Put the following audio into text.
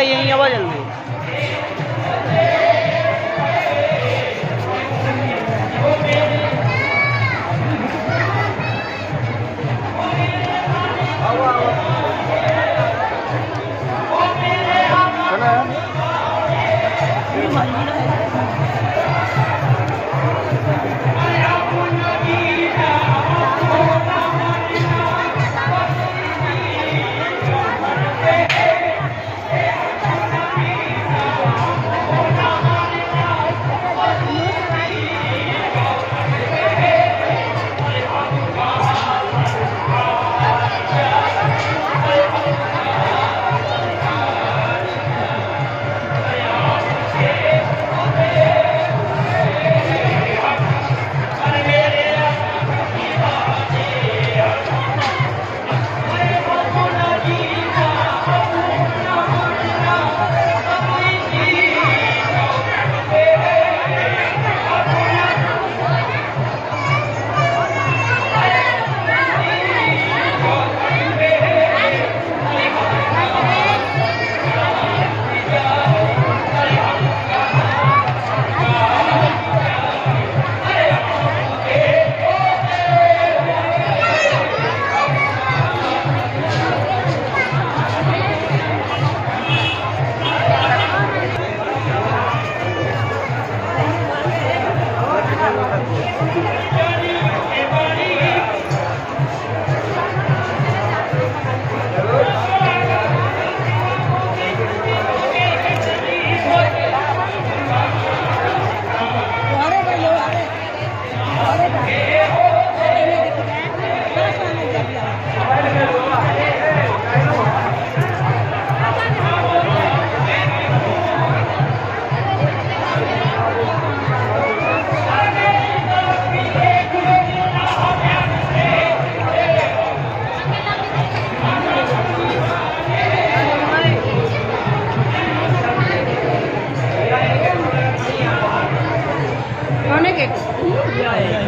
यहीं आवा जल्दी। Right.